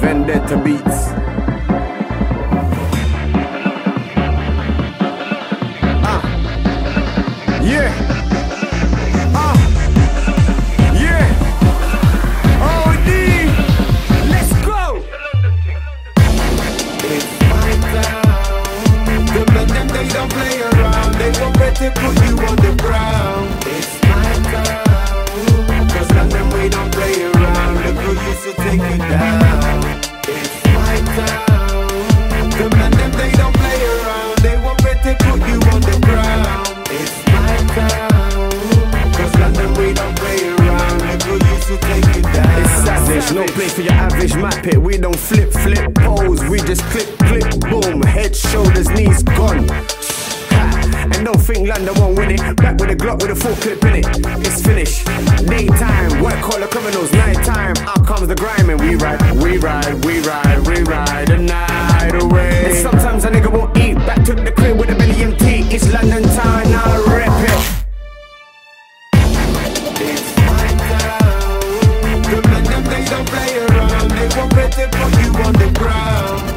Vendetta beats. Ah. Yeah. Ah. Them they don't play around. They won't bet to put you on the ground. It's my town. The don't play around. They won't to put you on the ground. It's my London we don't play around. Used to take down. It's savage, no place for your average map it. We don't flip, flip, pose. We just click, click, boom. Head, shoulders, knees gone. And don't think London won't win it. Back with a Glock with a full clip in it. It's finished. Daytime, white collar criminals. Nighttime, comes the grime and we ride, we ride, we ride, we ride the night away. And sometimes a nigga won't eat. Back to the crib with a belly empty. It's London town, now rip it. They don't play around. They won't bet to put you on the ground.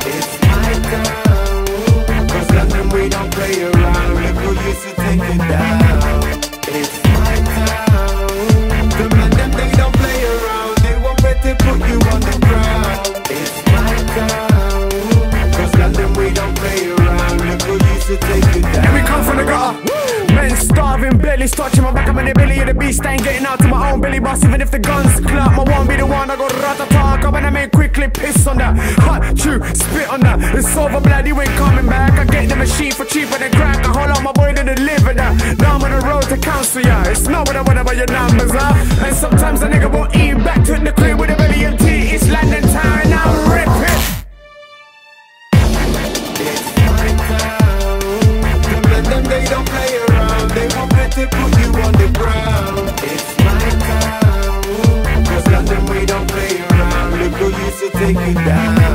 My town. Cause London we don't play around. Take it down. And we come from the gutter. Men starving, barely starching my back. I'm in the belly of the beast. I ain't getting out to my own belly boss. Even if the guns clap, I won't be the one. I go ratata. Come and I make quickly piss on that. Hot chew, spit on that. It's over, blood. You ain't coming back. I get the machine for cheaper than crack. I hold on my boy to deliver that. Now I'm on the road to counsel ya. It's not what I want about your numbers, huh? And sometimes a nigga won't eat back to the crib with a don't play around. They won't bet to put you on the ground. It's my town. Cause London we don't play around. Look who used to take it down.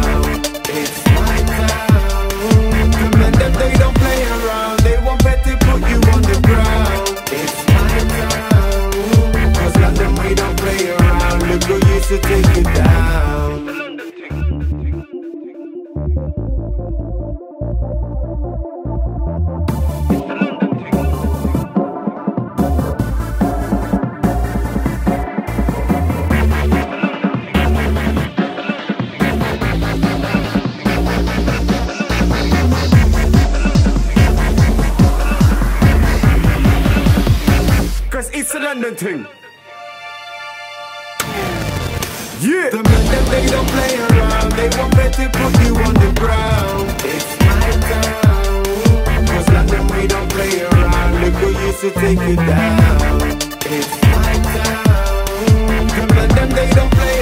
It's a London thing. Yeah. The men them they don't play around. They won't bet to put you on the ground. It's my town. Cause London we don't play around. Look who used to take it down. It's my town. The men them they don't play